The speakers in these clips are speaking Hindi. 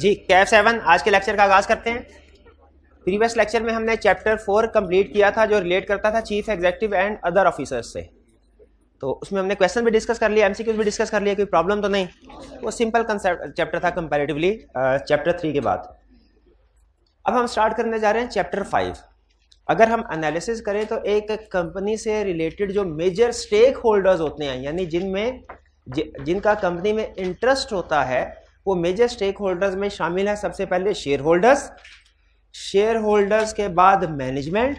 जी कैफ सेवन आज के लेक्चर का आगाज़ करते हैं। प्रीवियस लेक्चर में हमने चैप्टर फोर कंप्लीट किया था, जो रिलेट करता था chief executive and other officers से। तो उसमें हमने क्वेश्चन भी डिस्कस कर लिया एमसीक्यूज भी डिस्कस कर लिया कोई प्रॉब्लम तो नहीं। वो सिंपल कंसेप्ट चैप्टर था कंपेरेटिवली चैप्टर थ्री के बाद। अब हम स्टार्ट करने जा रहे हैं चैप्टर फाइव अगर हम एनालिसिस करें तो एक कंपनी से रिलेटेड जो मेजर स्टेक होल्डर्स होते हैं, यानी जिनमें जिनका कंपनी में इंटरेस्ट होता है वो मेजर स्टेक होल्डर्स में शामिल है सबसे पहले शेयर होल्डर्स शेयर होल्डर्स के बाद मैनेजमेंट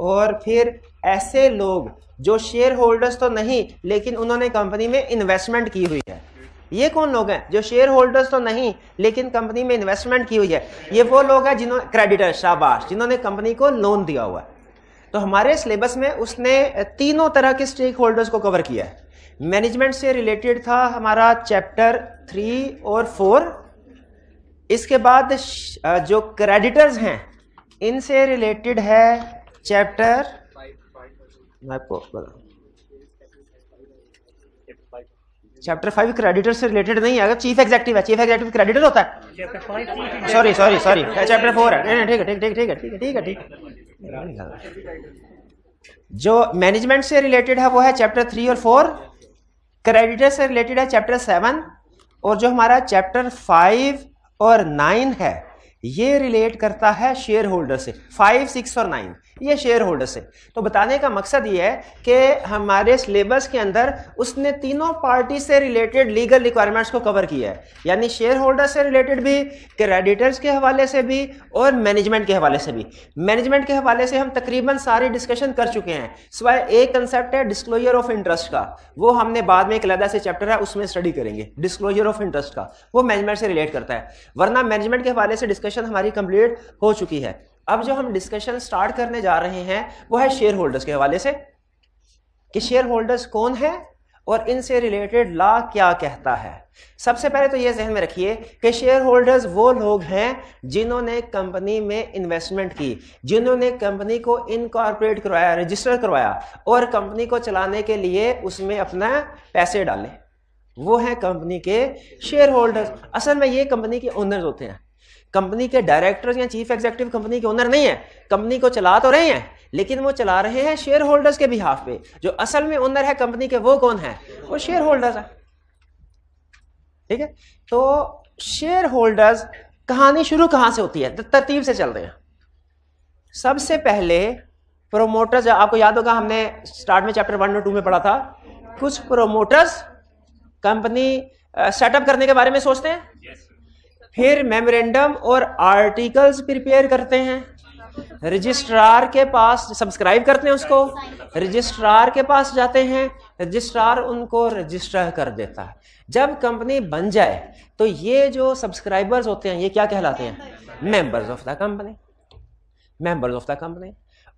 और फिर ऐसे लोग जो शेयर होल्डर्स तो नहीं, लेकिन उन्होंने कंपनी में इन्वेस्टमेंट की हुई है। ये कौन लोग हैं जो शेयर होल्डर्स तो नहीं, लेकिन कंपनी में इन्वेस्टमेंट की हुई है? ये वो लोग हैं जिन्होंने क्रेडिटर शाबाश, जिन्होंने कंपनी को लोन दिया हुआ है। तो हमारे सिलेबस में उसने तीनों तरह के स्टेक होल्डर्स को कवर किया है। मैनेजमेंट से रिलेटेड था हमारा चैप्टर थ्री और फोर। इसके बाद जो क्रेडिटर्स हैं, इनसे रिलेटेड है चैप्टर आपको चैप्टर फाइव क्रेडिटर से रिलेटेड नहीं है चीफ एग्जेक्टिव है चीफ एग्जेक्टिव क्रेडिटर होता है। Sorry sorry sorry chapter four है। ठीक है, ठीक ठीक ठीक है ठीक है ठीक। है जो मैनेजमेंट से रिलेटेड है, वो है चैप्टर थ्री और फोर क्रेडिटर से रिलेटेड है चैप्टर सेवन और जो हमारा चैप्टर फाइव और नाइन है, ये रिलेट करता है शेयर होल्डर से। फाइव सिक्स और नाइन ये शेयर होल्डर से। तो बताने का मकसद ये है कि हमारे सिलेबस के अंदर उसने तीनों पार्टी से रिलेटेड लीगल रिक्वायरमेंट्स को कवर किया है। यानी शेयर होल्डर से रिलेटेड भी क्रेडिटर्स के हवाले से भी और मैनेजमेंट के हवाले से भी। मैनेजमेंट के हवाले से हम तकरीबन सारी डिस्कशन कर चुके हैं। सिवाय एक कंसेप्ट है डिस्क्लोजर ऑफ़ इंटरेस्ट का। वो हमने बाद में एक अलहदा से चैप्टर है, उसमें स्टडी करेंगे। डिस्क्लोजर ऑफ़ इंटरेस्ट का। वो मैनेजमेंट से रिलेट करता है। वरना मैनेजमेंट के हवाले से डिस्कशन हमारी कंप्लीट हो चुकी है। अब जो हम डिस्कशन स्टार्ट करने जा रहे हैं, वो है शेयर होल्डर्स के हवाले से कि शेयर होल्डर्स कौन है और इनसे रिलेटेड लॉ क्या कहता है। सबसे पहले तो ये जहन में रखिए कि शेयर होल्डर्स वो लोग हैं जिन्होंने कंपनी में इन्वेस्टमेंट की, जिन्होंने कंपनी को इनकॉर्पोरेट करवाया रजिस्टर करवाया और कंपनी को चलाने के लिए उसमें अपना पैसे डाले। वो हैं कंपनी के शेयर होल्डर्स असल में ये कंपनी के ओनर्स होते हैं। कंपनी के डायरेक्टर्स या चीफ एग्जीक्यूटिव कंपनी के ओनर नहीं है। कंपनी को चला तो रहे हैं, लेकिन वो चला रहे हैं शेयर होल्डर्स के बिहाफ पे। जो असल में ओनर है कंपनी के, वो कौन है? वो शेयर होल्डर्स है। ठीक है? तो शेयर होल्डर्स कहानी शुरू कहाँ से होती है? तरतीब से चल रहे हैं। सबसे पहले प्रोमोटर्स आपको याद होगा, हमने स्टार्ट में चैप्टर वन और टू में पढ़ा था। कुछ प्रोमोटर्स कंपनी सेटअप करने के बारे में सोचते हैं? फिर मेमोरेंडम और आर्टिकल्स प्रिपेयर करते हैं। रजिस्ट्रार के पास सब्सक्राइब करते हैं उसको। रजिस्ट्रार के पास जाते हैं। रजिस्ट्रार उनको रजिस्टर कर देता है। जब कंपनी बन जाए तो ये जो सब्सक्राइबर्स होते हैं, ये क्या कहलाते हैं? Members of the company members of the company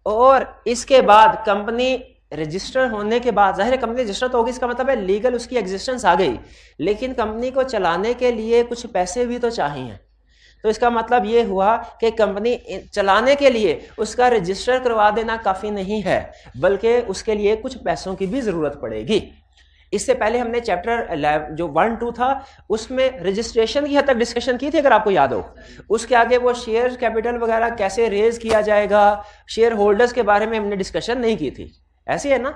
और इसके बाद कंपनी रजिस्टर होने के बाद, ज़ाहिर कंपनी रजिस्टर तो होगी, इसका मतलब है लीगल उसकी एग्जिस्टेंस आ गई। लेकिन कंपनी को चलाने के लिए कुछ पैसे भी तो चाहिए। तो इसका मतलब ये हुआ कि कंपनी चलाने के लिए उसका रजिस्टर करवा देना काफ़ी नहीं है, बल्कि उसके लिए कुछ पैसों की भी ज़रूरत पड़ेगी। इससे पहले हमने चैप्टर जो वन टू था, उसमें रजिस्ट्रेशन की हद तक डिस्कशन की थी, अगर आपको याद हो। उसके आगे वो शेयर कैपिटल वगैरह कैसे रेज किया जाएगा शेयर होल्डर्स के बारे में हमने डिस्कशन नहीं की थी। ऐसे है ना?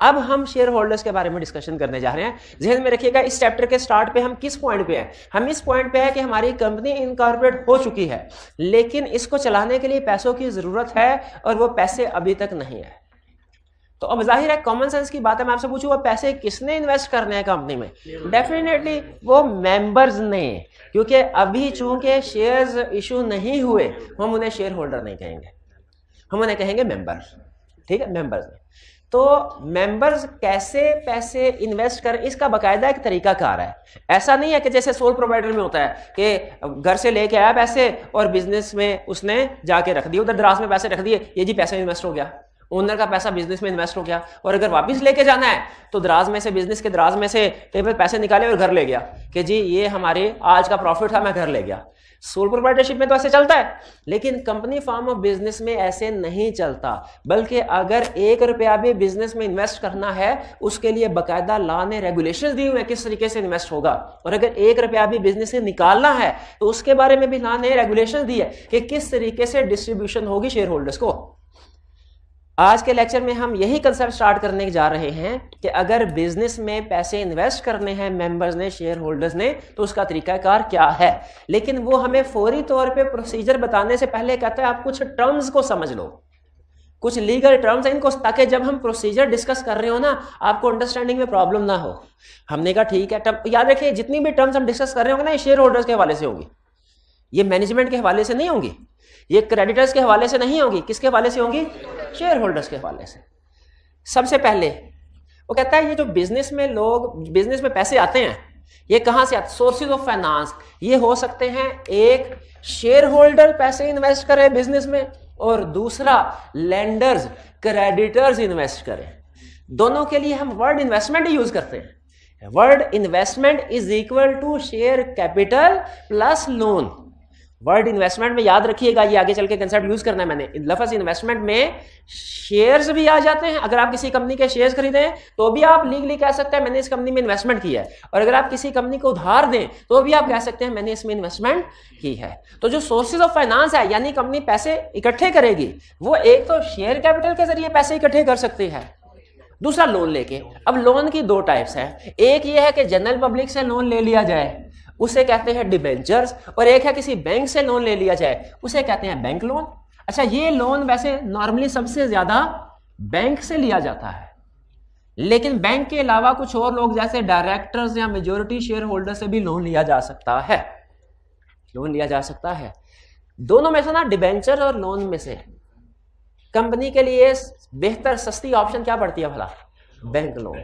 अब हम शेयर होल्डर्स के बारे में डिस्कशन करने जा रहे हैं। जहन में रखिएगा, इस चैप्टर के स्टार्ट पे हम किस पॉइंट पे हैं? हम इस पॉइंट पे है कि हमारी कंपनी इनकॉर्पोरेट हो चुकी है, लेकिन इसको चलाने के लिए पैसों की ज़रूरत है और वो पैसे अभी तक नहीं है तो अब ज़ाहिर है कॉमन सेंस की बात है, मैं आपसे पूछूँ, वो पैसे किसने इन्वेस्ट करने हैं कंपनी में? डेफिनेटली वो मेंबर्स ने, क्योंकि अभी चूँकि शेयर्स इशू नहीं हुए, हम उन्हें शेयर होल्डर नहीं कहेंगे। हम उन्हें कहेंगे मेंबर ठीक है? मेंबर्स तो मेंबर्स कैसे पैसे इन्वेस्ट करें, इसका बकायदा एक तरीका कार है। ऐसा नहीं है कि जैसे सोल प्रोवाइडर में होता है कि घर से लेके आया पैसे और बिज़नेस में उसने जाके रख दिए, उधर दराज में पैसे रख दिए, ये जी पैसा इन्वेस्ट हो गया। ओनर का पैसा बिज़नेस में इन्वेस्ट हो गया और अगर वापस लेके जाना है तो दराज में से बिज़नेस के दराज में से टेबल पैसे निकाले और घर ले गया कि जी, ये हमारे आज का प्रॉफिट था, मैं घर ले गया। सोल प्रोप्राइटरशिप में तो ऐसे चलता है, लेकिन कंपनी फॉर्म ऑफ़ बिज़नेस में ऐसे नहीं चलता। बल्कि अगर एक रुपया भी बिज़नेस में इन्वेस्ट करना है, उसके लिए बकायदा लॉ ने रेगुलेशन दी हुए किस तरीके से इन्वेस्ट होगा? और अगर एक रुपया भी बिज़नेस से निकालना है तो उसके बारे में भी लॉ ने रेगुलेशन दी है कि किस तरीके से डिस्ट्रीब्यूशन होगी शेयर होल्डर्स को। आज के लेक्चर में हम यही कंसेप्ट स्टार्ट करने जा रहे हैं कि अगर बिज़नेस में पैसे इन्वेस्ट करने हैं मेंबर्स ने शेयर होल्डर्स ने तो उसका तरीकाकार क्या है? लेकिन वो हमें फौरी तौर पे प्रोसीजर बताने से पहले कहता है, आप कुछ टर्म्स को समझ लो। कुछ लीगल टर्म्स हैं, इनको ताकि जब हम प्रोसीजर डिस्कस कर रहे हो ना, आपको अंडरस्टैंडिंग में प्रॉब्लम ना हो। हमने कहा, ठीक है टर्म याद रखिए, जितनी भी टर्म्स हम डिस्कस कर रहे होंगे ना, ये शेयर होल्डर्स के हवाले से होंगी। ये मैनेजमेंट के हवाले से नहीं होंगी? ये क्रेडिटर्स के हवाले से नहीं होगी? किसके हवाले से होंगी? शेयर होल्डर्स के हवाले से। सबसे पहले, वो कहता है, ये जो बिज़नेस में लोग बिज़नेस में पैसे आते हैं, ये कहाँ से आते सोर्सेज ऑफ़ फाइनेंस ये हो सकते हैं, एक शेयर होल्डर पैसे इन्वेस्ट करे बिज़नेस में और दूसरा लेंडर्स क्रेडिटर्स इन्वेस्ट करें। दोनों के लिए हम वर्ड इन्वेस्टमेंट यूज़ करते हैं। Word investment is equal to share capital plus loan word investment में याद रखिएगा, ये आगे चल के कंसेप्ट यूज़ करना है मैंने। लफज इन्वेस्टमेंट में शेयर्स भी आ जाते हैं। अगर आप किसी कंपनी के शेयर्स खरीदें तो भी आप लीगली कह सकते हैं, मैंने इस कंपनी में इन्वेस्टमेंट किया है। और अगर आप किसी कंपनी को उधार दें तो भी आप कह सकते हैं, मैंने इसमें इन्वेस्टमेंट की है। तो जो सोर्सेज ऑफ़ फाइनेंस है, यानी कंपनी पैसे इकट्ठे करेगी, वो एक तो शेयर कैपिटल के ज़रिए पैसे इकट्ठे कर सकती है। दूसरा लोन लेके। अब लोन की दो टाइप्स है। एक ये है कि जनरल पब्लिक से लोन ले लिया जाए। उसे कहते हैं डिबेंचर्स, और एक है किसी बैंक से लोन ले लिया जाए, उसे कहते हैं बैंक लोन। अच्छा ये लोन वैसे नॉर्मली सबसे ज़्यादा बैंक से लिया जाता है। लेकिन बैंक के अलावा कुछ और लोग, जैसे डायरेक्टर्स या मेजोरिटी शेयर होल्डर से भी लोन लिया जा सकता है। लोन लिया जा सकता है। दोनों में से ना डिबेंचर और लोन में से। कंपनी के लिए बेहतर, सस्ती ऑप्शन क्या पड़ती है भला? Bank loan.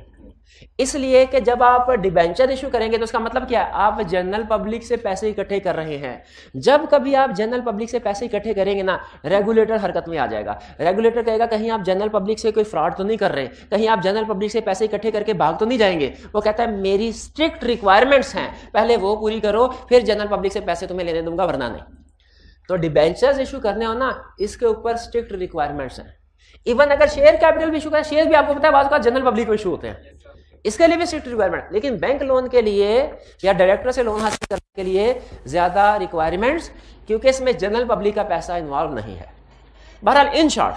इसलिए कि जब आप डिबेंचर इशू करेंगे तो उसका मतलब क्या आप जनरल पब्लिक से पैसे इकट्ठे कर रहे हैं। जब कभी आप जनरल पब्लिक से पैसे इकट्ठे करेंगे ना रेगुलेटर हरकत में आ जाएगा। रेगुलेटर कहेगा, कहीं आप जनरल पब्लिक से कोई फ्रॉड तो नहीं कर रहे? कहीं आप जनरल पब्लिक से पैसे इकट्ठे करके भाग तो नहीं जाएँगे? वो कहता है, मेरी स्ट्रिक्ट रिक्वायरमेंट्स हैं। पहले वो पूरी करो, फिर जनरल पब्लिक से पैसे तुम्हें लेने दूँगा, वरना नहीं. तो डिबेंचर्स इशू करने हो ना, इसके ऊपर स्ट्रिक्ट रिक्वायरमेंट्स हैं। इवन अगर शेयर कैपिटल भी इशू करें शेयर भी आपको पता है का जनरल पब्लिक को इशू होते हैं। इसके लिए भी स्ट्रिक्ट रिक्वायरमेंट लेकिन बैंक लोन के लिए या डायरेक्टर से लोन हासिल करने के लिए ज़्यादा रिक्वायरमेंट्स क्योंकि इसमें जनरल पब्लिक का पैसा इन्वॉल्व नहीं है। बहरहाल इन शॉर्ट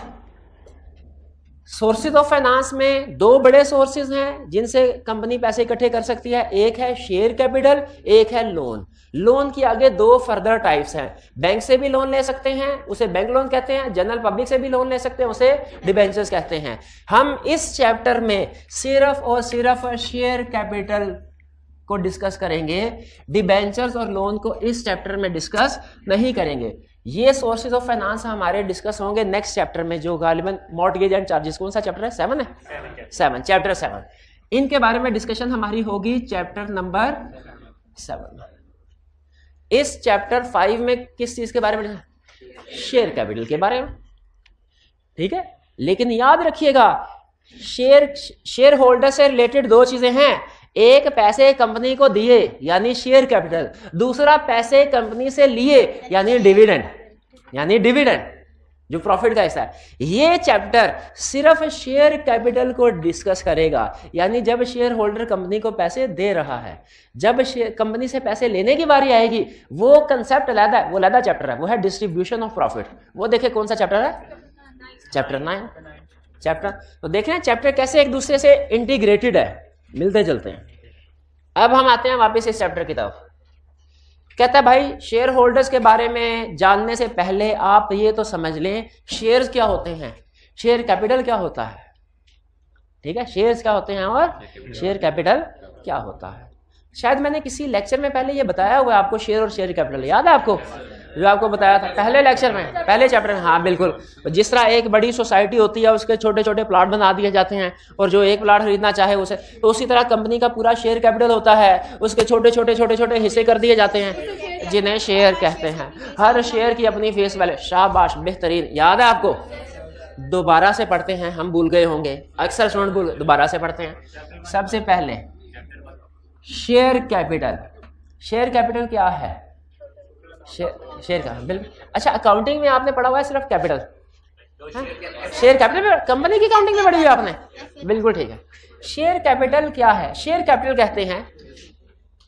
सोर्सेज ऑफ़ फाइनेंस में दो बड़े सोर्सेज हैं, जिनसे कंपनी पैसे इकट्ठे कर सकती है। एक है शेयर कैपिटल एक है लोन लोन की आगे दो फर्दर टाइप्स हैं। बैंक से भी लोन ले सकते हैं, उसे बैंक लोन कहते हैं। जनरल पब्लिक से भी लोन ले सकते हैं, उसे डिबेंचर्स कहते हैं। हम इस चैप्टर में सिर्फ़ और सिर्फ़ शेयर कैपिटल को डिस्कस करेंगे। डिबेंचर्स और लोन को इस चैप्टर में डिस्कस नहीं करेंगे। ये सोर्सेज ऑफ़ फाइनेंस हमारे डिस्कस होंगे नेक्स्ट चैप्टर में जो गालिबन मॉर्टगेज एंड चार्जेस कौन सा चैप्टर है? सेवन है? सेवन चैप्टर सेवन इनके बारे में डिस्कशन हमारी होगी चैप्टर नंबर सेवन इस चैप्टर फाइव में किस चीज़ के बारे में शेयर कैपिटल के बारे में। ठीक है? लेकिन याद रखिएगा शेयर शेयर होल्डर से रिलेटेड दो चीज़ें हैं। एक पैसे कंपनी को दिए, यानी शेयर कैपिटल दूसरा पैसे कंपनी से लिए, यानी डिविडेंड यानी डिविडेंड जो प्रॉफिट का हिस्सा है. ये चैप्टर सिर्फ़ शेयर कैपिटल को डिस्कस करेगा. यानी जब शेयर होल्डर कंपनी को पैसे दे रहा है, जब कंपनी से पैसे लेने की बारी आएगी, वो कंसेप्ट अलहदा है वो अलहदा चैप्टर है. वो है डिस्ट्रीब्यूशन ऑफ़ प्रॉफिट वो देखे कौन सा चैप्टर है? चैप्टर नाइन चैप्टर तो देखें चैप्टर कैसे एक दूसरे से इंटीग्रेटेड है. मिलते चलते हैं। अब हम आते हैं वापस इस चैप्टर की तरफ़। कहता है, भाई शेयर होल्डर्स के बारे में जानने से पहले आप ये तो समझ लें शेयर्स क्या होते हैं? शेयर कैपिटल क्या होता है? ठीक है शेयर्स क्या होते हैं और शेयर कैपिटल क्या होता है? शायद मैंने किसी लेक्चर में पहले ये बताया हुआ आपको शेयर और शेयर कैपिटल याद है आपको? जो आपको बताया था, पहले लेक्चर में, पहले चैप्टर में हाँ बिल्कुल। जिस तरह एक बड़ी सोसाइटी होती है, उसके छोटे छोटे प्लाट बना दिए जाते हैं, और जो एक प्लाट खरीदना चाहे उसे तो उसी तरह कंपनी का पूरा शेयर कैपिटल होता है, उसके छोटे छोटे छोटे छोटे हिस्से कर दिए जाते हैं, जिन्हें शेयर कहते हैं। हर शेयर की अपनी फेस वैल्यू शाहबाश बेहतरीन। याद है आपको? दोबारा से पढ़ते हैं, हम भूल गए होंगे। अक्सर स्टूडेंट भूल, दोबारा से पढ़ते हैं। सबसे पहले शेयर कैपिटल शेयर कैपिटल क्या है? शेयर शेयर का बिल्कुल। अच्छा अकाउंटिंग में आपने पढ़ा हुआ है सिर्फ़ कैपिटल शेयर कैपिटल कंपनी की अकाउंटिंग में पढ़ी हुई आपने? बिल्कुल ठीक है। शेयर कैपिटल क्या है? शेयर कैपिटल कहते हैं,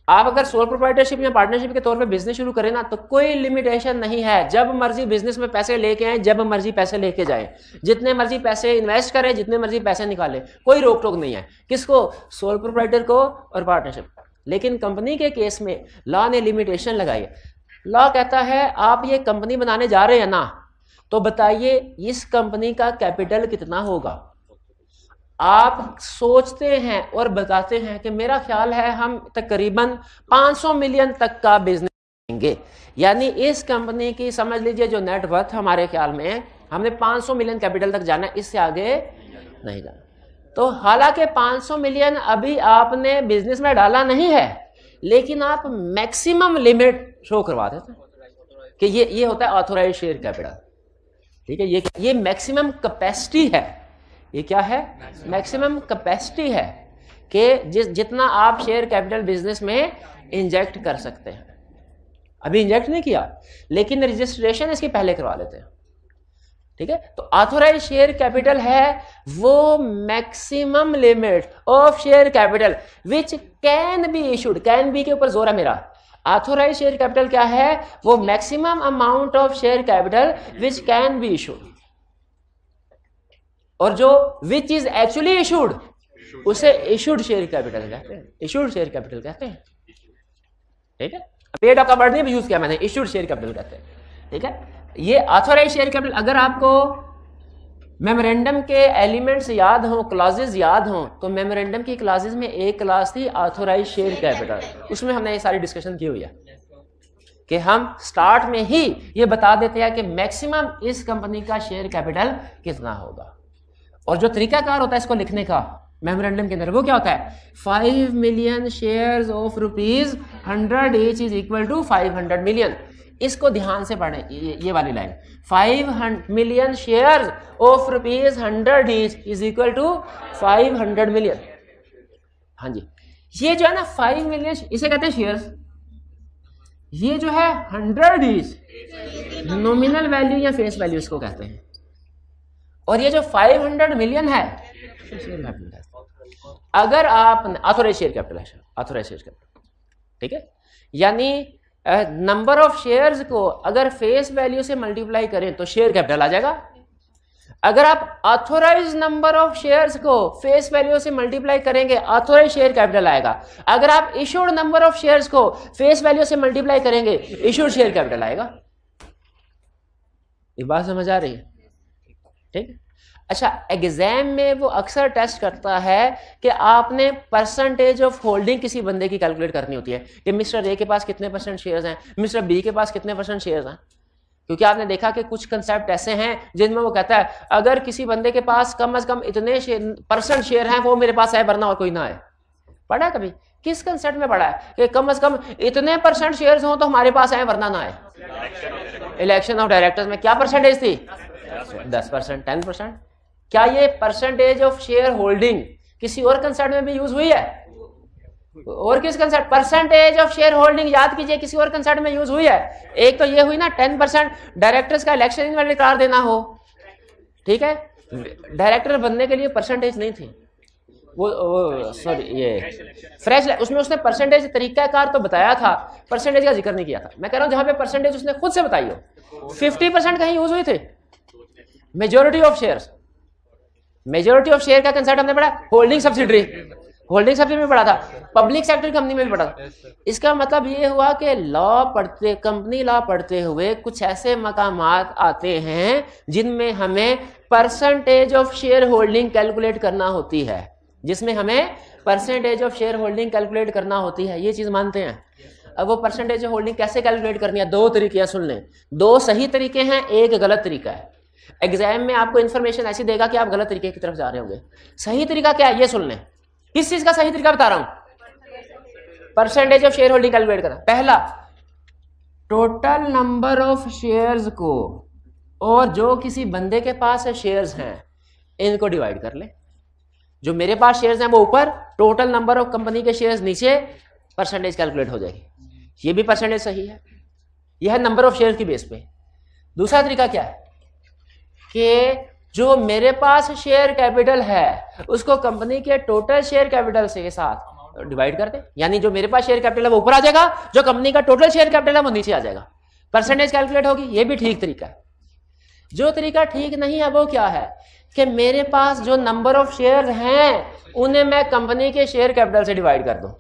आप अगर सोल प्रोप्राइटरशिप या पार्टनरशिप के तौर पे बिज़नेस शुरू करें ना तो कोई लिमिटेशन नहीं है। जब मर्ज़ी बिज़नेस में पैसे लेके आए, जब मर्ज़ी पैसे लेके जाए। जितने मर्ज़ी पैसे इन्वेस्ट करें, जितने मर्ज़ी पैसे निकालें, कोई रोक टोक नहीं है। किसको? सोल प्रोप्राइटर को और पार्टनरशिप लेकिन कंपनी के केस में लॉ ने लिमिटेशन लगाई लॉ कहता है, आप ये कंपनी बनाने जा रहे हैं ना तो बताइए इस कंपनी का कैपिटल कितना होगा? आप सोचते हैं और बताते हैं कि मेरा ख्याल है हम तकरीबन 500 मिलियन तक का बिज़नेस करेंगे। यानी इस कंपनी की समझ लीजिए जो नेटवर्थ हमारे ख्याल में हमने 500 मिलियन कैपिटल तक जाना इससे आगे नहीं जाना। तो हालाँकि 500 मिलियन अभी आपने बिज़नेस में डाला नहीं है लेकिन आप मैक्सिमम लिमिट शो करवा देते कि ये ये होता है ऑथोराइज शेयर कैपिटल ठीक है? ये ये मैक्सिमम कैपेसिटी है। ये क्या है? मैक्सिमम कैपेसिटी है कि जिस, जितना आप शेयर कैपिटल बिज़नेस में इंजेक्ट कर सकते हैं। अभी इंजेक्ट नहीं किया, लेकिन रजिस्ट्रेशन इसकी पहले करवा लेते हैं। ठीक है? तो ऑथोराइज शेयर कैपिटल है वो maximum limit of share capital which can be issued can be के ऊपर ज़ोर है मेरा। ऑथोराइज शेयर कैपिटल क्या है? वो maximum amount of share capital which can be issued और जो विच इज़ एक्चुअली इशूड उसे इशूड शेयर कैपिटल कहते हैं। इशूड शेयर कैपिटल कहते हैं। ठीक है? पेड का वर्ड नहीं यूज़ किया मैंने इशूड शेयर कैपिटल कहते हैं। ठीक है? ये ऑथोराइज शेयर कैपिटल अगर आपको मेमोरेंडम के एलिमेंट्स याद हों क्लासेस याद हों तो मेमोरेंडम की क्लासेस में एक क्लास थी ऑथोराइज शेयर कैपिटल उसमें हमने ये सारी डिस्कशन की हुई है कि हम स्टार्ट में ही ये बता देते हैं कि मैक्सिमम इस कंपनी का शेयर कैपिटल कितना होगा। और जो तरीकाकार होता है इसको लिखने का मेमोरेंडम के अंदर, वो क्या होता है? Five million share of rupees hundred each is equal to five hundred million इसको ध्यान से पढ़े ये, ये वाली line. Five million share of rupees hundred each is equal to five hundred million हाँ जी। ये जो है ना फाइव मिलियन इसे कहते हैं शेयर ये जो है हंड्रेड ईच नॉमिनल वैल्यू या फेस वैल्यू इसको कहते हैं। और ये जो 500 मिलियन है अगर आप ऑथोराइज शेयर कैपिटल है ऑथोराइज शेयर कैपिटल ठीक है? यानी नंबर ऑफ़ शेयर्स को अगर फेस वैल्यू से मल्टीप्लाई करें तो शेयर कैपिटल आ जाएगा। अगर आप ऑथोराइज नंबर ऑफ़ शेयर्स को फेस वैल्यू से मल्टीप्लाई करेंगे ऑथोराइज शेयर कैपिटल आएगा। अगर आप इशूड नंबर ऑफ़ शेयर्स को फेस वैल्यू से मल्टीप्लाई करेंगे इशूड शेयर कैपिटल आएगा। ये बात समझ आ रही है? ठीक? अच्छा एग्ज़ाम में वो अक्सर टेस्ट करता है कि आपने परसेंटेज ऑफ़ होल्डिंग किसी बंदे की कैलकुलेट करनी होती है कि मिस्टर ए के पास कितने परसेंट शेयर्स हैं, मिस्टर बी के पास कितने परसेंट शेयर्स हैं? क्योंकि आपने देखा कि कुछ कंसेप्ट ऐसे हैं जिनमें वो कहता है, अगर किसी बंदे के पास कम अज कम इतने परसेंट शेयर हैं, वो मेरे पास है वरना और कोई ना है पढ़ा कभी? किस कंसेप्ट में पढ़ा है कि कम अज कम इतने परसेंट शेयर्स हों तो हमारे पास आए, वरना ना आए? इलेक्शन ऑफ़ डायरेक्टर्स में क्या परसेंटेज थी? दस परसेंट टेन परसेंट क्या ये परसेंटेज ऑफ़ शेयर होल्डिंग किसी और कंसर्ट में भी यूज़ हुई है? और किस concept percentage of share holding याद कीजिए, किसी और कंसेप्ट में यूज़ हुई है। एक तो ये हुई ना टेन परसेंट डायरेक्टर्स का इलेक्शन में करार देना हो। ठीक है? डायरेक्टर बनने के लिए परसेंटेज नहीं थी। वो सॉरी ये फ्रेश उसमें उसने परसेंटेज तरीकाकार तो बताया था। परसेंटेज का ज़िक्र नहीं किया था। मैं कह रहा हूँ, जहाँ पे परसेंटेज उसने खुद से बताई हो फिफ्टी परसेंट कहीं यूज़ हुई थी? Majority of shares majority of share का कंसेप्ट हमने पढ़ा होल्डिंग सब्सिडरी होल्डिंग सब्सिडी में पढ़ा था। पब्लिक सेक्टर कंपनी में भी पढ़ा था। इसका मतलब ये हुआ कि लॉ पढ़ते कंपनी लॉ पढ़ते हुए कुछ ऐसे मकाम आते हैं जिनमें हमें percentage of share holding calculate करना होती है। जिसमें हमें percentage of share holding calculate करना होती है। ये चीज़ मानते हैं? अब वो परसेंटेज ऑफ़ होल्डिंग कैसे कैलकुलेट करनी है? दो तरीके सुन लें दो सही तरीके हैं एक गलत तरीका है। एग्ज़ाम में आपको इन्फॉर्मेशन ऐसी देगा कि आप गलत तरीके की तरफ़ जा रहे होंगे। सही तरीका क्या है? ये सुन लें। किस चीज़ का सही तरीका बता रहा हूँ? Percentage of share holding calculate करना। पहला टोटल नंबर ऑफ़ शेयर्स को और जो किसी बंदे के पास है शेयर्स हैं, इनको डिवाइड कर ले। जो मेरे पास शेयर्स हैं, वो ऊपर टोटल नंबर ऑफ़ कंपनी के शेयर्स नीचे परसेंटेज कैलकुलेट हो जाएगी। ये भी परसेंटेज सही है। यह नंबर ऑफ़ शेयर की बेस पे। दूसरा तरीका क्या है? कि जो मेरे पास शेयर कैपिटल है, उसको कंपनी के टोटल शेयर कैपिटल से साथ डिवाइड कर दे। यानी जो मेरे पास शेयर कैपिटल है, वो ऊपर आ जाएगा, जो कंपनी का टोटल शेयर कैपिटल है, वो नीचे आ जाएगा। परसेंटेज कैलकुलेट होगी, ये भी ठीक तरीका है। जो तरीका ठीक नहीं है, वो क्या है? कि मेरे पास जो नंबर ऑफ़ शेयर हैं, उन्हें मैं कंपनी के शेयर कैपिटल से डिवाइड कर दूँ।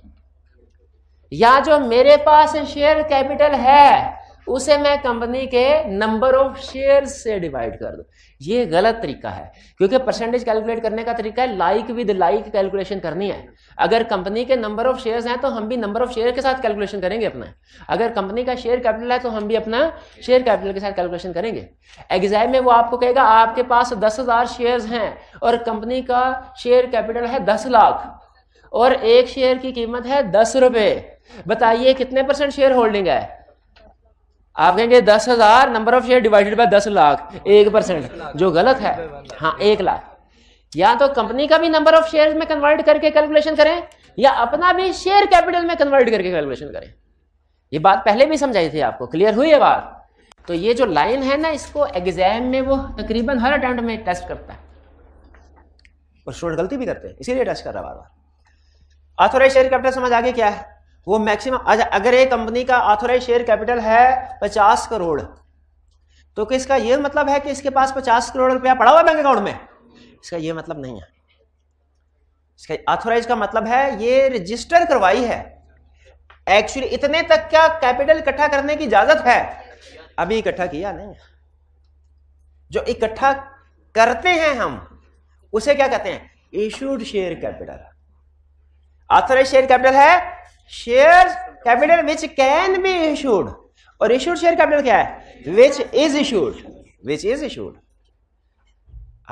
या जो मेरे पास शेयर कैपिटल है उसे मैं कंपनी के नंबर ऑफ़ शेयर से डिवाइड कर दूँ। ये गलत तरीका है, क्योंकि परसेंटेज कैलकुलेट करने का तरीका है लाइक विद लाइक कैलकुलेशन करनी है। अगर कंपनी के नंबर ऑफ़ शेयर्स हैं तो हम भी नंबर ऑफ़ शेयर के साथ कैलकुलेशन करेंगे अपना। अगर कंपनी का शेयर कैपिटल है तो हम भी अपना शेयर कैपिटल के साथ कैलकुलेशन करेंगे। एग्ज़ाम में वो आपको कहेगा, आपके पास दस हज़ार शेयर हैं, और कंपनी का शेयर कैपिटल है दस लाख, और एक शेयर की कीमत है दस रुपए। बताइए कितने परसेंट शेयर होल्डिंग है? आप कहेंगे दस हज़ार number of share divided by दस लाख, एक परसेंट जो गलत है। हाँ एक लाख। या तो कंपनी का भी नंबर ऑफ़ शेयर में कन्वर्ट करके कैलकुलेशन करें, या अपना भी शेयर कैपिटल में कन्वर्ट करके कैलकुलेशन करें। ये बात पहले भी समझाई थी आपको क्लियर हुई है बात? तो ये जो लाइन है ना, इसको एग्ज़ाम में वो तकरीबन हर अटेम्प्ट में टेस्ट करता है। और स्टूडेंट गलती भी करते हैं, इसीलिए टेस्ट कर रहा है बार बार ऑथोराइज शेयर कैपिटल समझ आगे क्या है? वो मैक्सिमम अगर एक कंपनी का ऑथोराइज शेयर कैपिटल है पचास करोड़ तो किसका ये मतलब है कि इसके पास पचास करोड़ रुपया पड़ा हुआ बैंक अकाउंट में? इसका ये मतलब नहीं है। इसका ऑथोराइज का मतलब है ये रजिस्टर करवाई है। एक्चुअली इतने तक क्या कैपिटल इकट्ठा करने की इजाज़त है? अभी इकट्ठा किया नहीं जो इकट्ठा करते हैं हम, उसे क्या कहते हैं? Issued share capital authorise share capital है share capital which can be issued और इशूड शेयर कैपिटल क्या है? Which is issued which is issued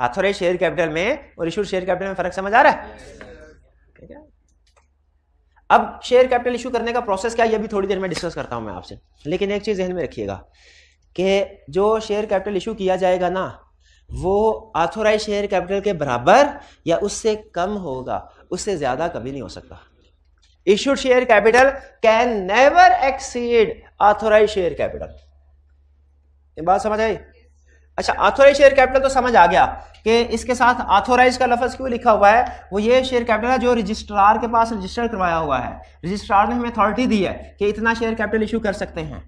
authorise share capital में और इशूड शेयर कैपिटल में फ़र्क समझ आ रहा है? ठीक है? अब शेयर कैपिटल इशू करने का प्रोसेस क्या है? ये भी थोड़ी देर में डिस्कस करता हूँ मैं आपसे। लेकिन एक चीज़ ध्यान में रखिएगा कि जो शेयर कैपिटल इशू किया जाएगा ना, वो ऑथोराइज शेयर कैपिटल के बराबर या उससे कम होगा, उससे ज़्यादा कभी नहीं हो सकता। Issued share capital can never exceed authorized share capital. ये बात समझ आई? अच्छा ऑथोराइज शेयर कैपिटल तो समझ आ गया कि इसके साथ ऑथोराइज का लफज क्यों लिखा हुआ है? वो ये शेयर कैपिटल है जो रजिस्ट्रार के पास रजिस्टर करवाया हुआ है। रजिस्ट्रार ने हमें अथॉरिटी दी है कि इतना शेयर कैपिटल इशू कर सकते हैं।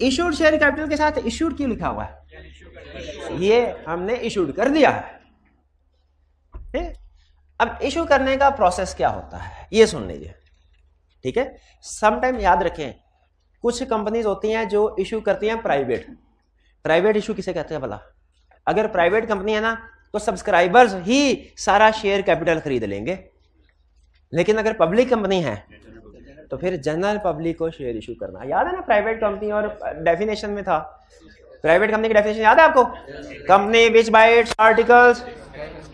इशूड शेयर कैपिटल के साथ इशूड क्यों लिखा हुआ है? ये हमने इशूड कर दिया है। अब इशू करने का प्रोसेस क्या होता है? ये सुन लीजिए। ठीक है? समटाइम याद रखें, कुछ कंपनीज़ होती हैं जो इशू करती हैं प्राइवेट प्राइवेट इशू किसे कहते हैं भला? अगर प्राइवेट कंपनी है ना तो सब्सक्राइबर्स ही सारा शेयर कैपिटल खरीद लेंगे। लेकिन अगर पब्लिक कंपनी है तो फिर जनरल पब्लिक को शेयर इशू करना। याद है ना प्राइवेट कंपनी और डेफिनेशन में था? प्राइवेट कंपनी की डेफिनेशन याद है आपको? Company which by its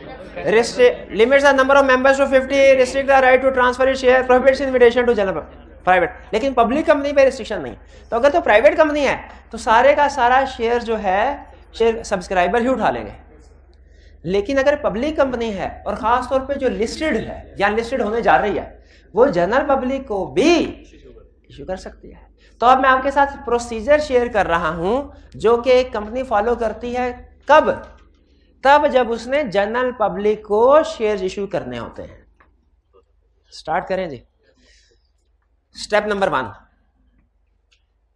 articles limits the number of members to 50 restrict the right to transfer its share, prohibits invitation to general private लेकिन पब्लिक कंपनी पे रिस्ट्रिक्शन नहीं। तो अगर तो प्राइवेट कंपनी है तो सारे का सारा शेयर जो है शेयर सब्सक्राइबर ही उठा लेंगे। लेकिन अगर पब्लिक कंपनी है, और ख़ास तौर पे जो लिस्टेड है, या लिस्टेड होने जा रही है, वो जनरल पब्लिक को भी इशू कर सकती है। तो अब मैं आपके साथ प्रोसीजर शेयर कर रहा हूँ, जो कि एक कंपनी फॉलो करती है, कब? तब जब उसने जनरल पब्लिक को शेयर इशू करने होते हैं। स्टार्ट करें जी। Step number one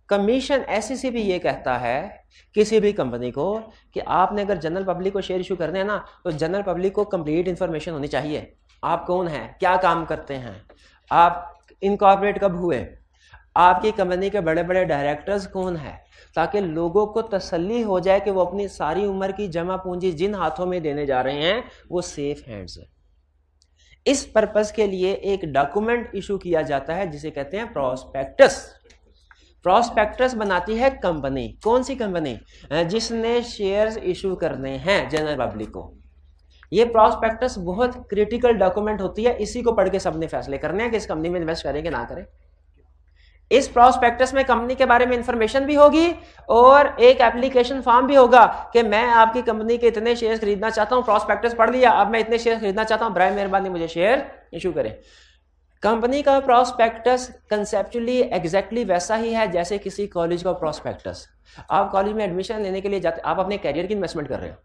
commission SCC भी ये कहता है, किसी भी कंपनी को, कि आपने अगर जनरल पब्लिक को शेयर इशू करने हैं ना तो जनरल पब्लिक को कंप्लीट इंफॉर्मेशन होनी चाहिए। आप कौन हैं? क्या काम करते हैं? आप इनकॉर्पोरेट कब हुए? आपकी कंपनी के बड़े बड़े डायरेक्टर्स कौन है? ताकि लोगों को तसल्ली हो जाए कि वो अपनी सारी उम्र की जमा पूंजी जिन हाथों में देने जा रहे हैं, वो सेफ़ हैंड्स है। इस पर्पज के लिए एक डॉक्यूमेंट इशू किया जाता है, जिसे कहते हैं प्रोस्पेक्टस प्रोस्पेक्टस बनाती है कंपनी कौन सी कंपनी जिसने शेयर्स इशू करने हैं जनरल पब्लिक को। ये प्रोस्पेक्टस बहुत क्रिटिकल डॉक्यूमेंट होती है, इसी को पढ़ के सबने फैसले करने हैं कि इस कंपनी में इन्वेस्ट करें कि ना करें। इस प्रोस्पेक्टस में कंपनी के बारे में इंफॉर्मेशन भी होगी और एक एप्लीकेशन फॉर्म भी होगा कि मैं आपकी कंपनी के इतने शेयर खरीदना चाहता हूँ प्रोस्पेक्टस पढ़ लिया, अब मैं इतने शेयर खरीदना चाहता हूँ, ब्राय मेहरबानी मुझे शेयर इशू करें। कंपनी का प्रोस्पेक्टस कंसेप्चुअली एग्जैक्टली वैसा ही है जैसे किसी कॉलेज का प्रोस्पेक्टस आप कॉलेज में एडमिशन लेने के लिए जाते, आप अपने करियर की इन्वेस्टमेंट कर रहे हो।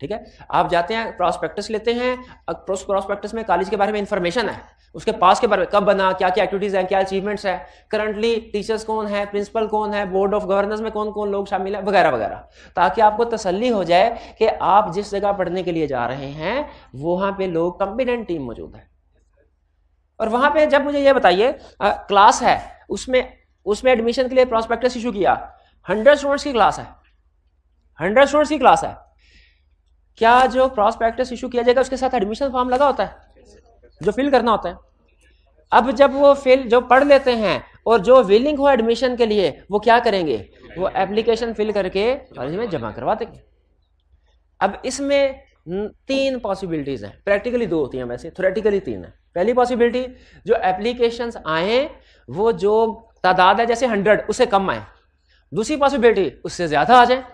ठीक है? आप जाते हैं प्रोस्पेक्टस लेते हैं प्रोस्पेक्टस में कॉलेज के बारे में इंफॉर्मेशन है। उसके पास के बारे में, कब बना क्या क्या एक्टिविटीज़ हैं, क्या अचीवमेंट्स है? करंटली टीचर्स कौन है प्रिंसिपल कौन है बोर्ड ऑफ़ गवर्नेंस में कौन कौन लोग शामिल है, वगैरह वगैरह। ताकि आपको तसल्ली हो जाए कि आप जिस जगह पढ़ने के लिए जा रहे हैं, वहाँ पे लोग कॉम्पिटेंट टीम मौजूद है। और वहाँ पे जब मुझे ये बताइए क्लास है, उसमें उसमें एडमिशन के लिए प्रोस्पेक्टस इशू किया। हंड्रेड स्टूडेंट्स की क्लास है। हंड्रेड स्टूडेंट्स की क्लास है। क्या जो प्रॉस्पेक्टस इशू किया जाएगा, उसके साथ एडमिशन फॉर्म लगा होता है, जो फिल करना होता है। अब जब वो फिल जो पढ़ लेते हैं, और जो विलिंग हो एडमिशन के लिए, वो क्या करेंगे? वो एप्लीकेशन फिल करके कॉलेज में जमा करवा देंगे। अब इसमें तीन पॉसिबिलिटीज हैं। प्रैक्टिकली दो होती हैं वैसे थोरेटिकली तीन है। पहली पॉसिबिलिटी जो एप्लीकेशन आए, वो जो तादाद है, जैसे हंड्रेड उससे कम आए। दूसरी पॉसिबिलिटी उससे ज़्यादा आ जाए।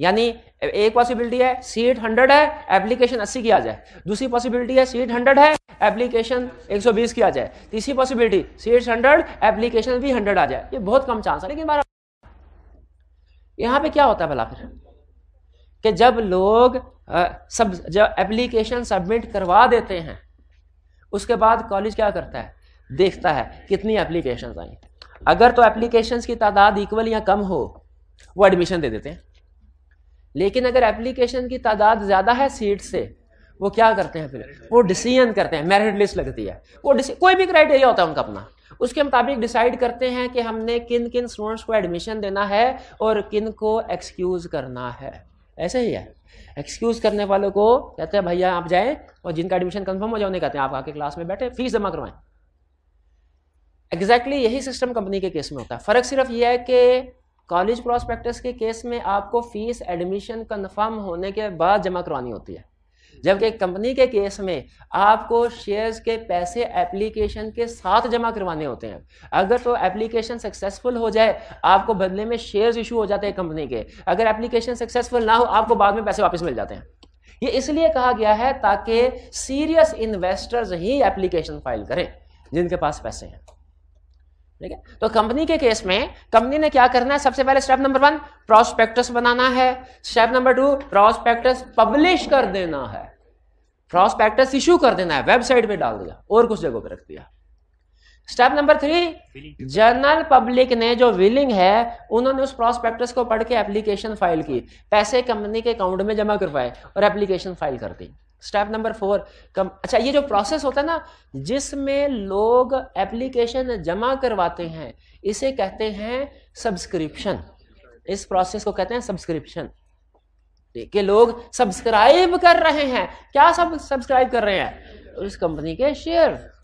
यानी एक पॉसिबिलिटी है सीट हंड्रेड है एप्लीकेशन अस्सी की आ जाए। दूसरी पॉसिबिलिटी है सीट हंड्रेड है एप्लीकेशन एक सौ बीस की आ जाए। तीसरी पॉसिबिलिटी सीट हंड्रेड एप्लीकेशन भी हंड्रेड आ जाए। ये बहुत कम चांस है लेकिन बार यहाँ पे क्या होता है भला फिर? कि जब लोग आ, सब जब एप्लीकेशन सबमिट करवा देते हैं उसके बाद कॉलेज क्या करता है? देखता है कितनी एप्लीकेशन आई। अगर तो एप्लीकेशन की तादाद इक्वल या कम हो वो एडमिशन दे देते हैं। लेकिन अगर एप्लीकेशन की तादाद ज़्यादा है सीट से, वो क्या करते हैं फिर? वो डिसीज़न करते हैं मेरिट लिस्ट लगती है। वो कोई भी क्राइटेरिया होता है उनका अपना। उसके मुताबिक डिसाइड करते हैं कि हमने किन किन स्टूडेंट्स को एडमिशन देना है और किन को एक्सक्यूज करना है। ऐसे ही है। एक्सक्यूज करने वालों को कहते हैं, भैया, आप जाएँ और जिनका एडमिशन कंफर्म हो जाए, उन्हें कहते हैं, आप आके क्लास में बैठे फ़ीस जमा करवाएँ। एग्जैक्टली exactly यही सिस्टम कंपनी के केस में होता है। फ़र्क सिर्फ़ यह है कि कॉलेज प्रॉस्पेक्टस के केस में आपको फ़ीस एडमिशन कन्फर्म होने के बाद जमा करवानी होती है। जबकि कंपनी के केस में आपको शेयर्स के पैसे एप्लीकेशन के साथ जमा करवाने होते हैं। अगर तो एप्लीकेशन सक्सेसफुल हो जाए, आपको बदले में शेयर्स इशू हो जाते हैं कंपनी के। अगर एप्लीकेशन सक्सेसफुल ना हो, आपको बाद में पैसे वापस मिल जाते हैं। ये इसलिए कहा गया है ताकि सीरियस इन्वेस्टर्स ही एप्लीकेशन फ़ाइल करें, जिनके पास पैसे हैं। ठीक है? तो कंपनी के केस में कंपनी ने क्या करना है? सबसे पहले स्टेप नंबर वन प्रोस्पेक्टस बनाना है। Step number two prospectus publish कर देना है। प्रोस्पेक्टस इशू कर देना है। वेबसाइट पे डाल दिया। और कुछ जगहों पे रख दिया। Step number three general public ने जो विलिंग है, उन्होंने उस प्रोस्पेक्टस को पढ़ के एप्लीकेशन फ़ाइल की। पैसे कंपनी के अकाउंट में जमा करवाए और एप्लीकेशन फ़ाइल कर दी। स्टेप नंबर फोर कम अच्छा ये जो प्रोसेस होता है ना, जिसमें लोग एप्लीकेशन जमा करवाते हैं, इसे कहते हैं सब्सक्रिप्शन इस प्रोसेस को कहते हैं सब्सक्रिप्शन के लोग सब्सक्राइब कर रहे हैं। क्या सब सब्सक्राइब कर रहे हैं? उस कंपनी के शेयर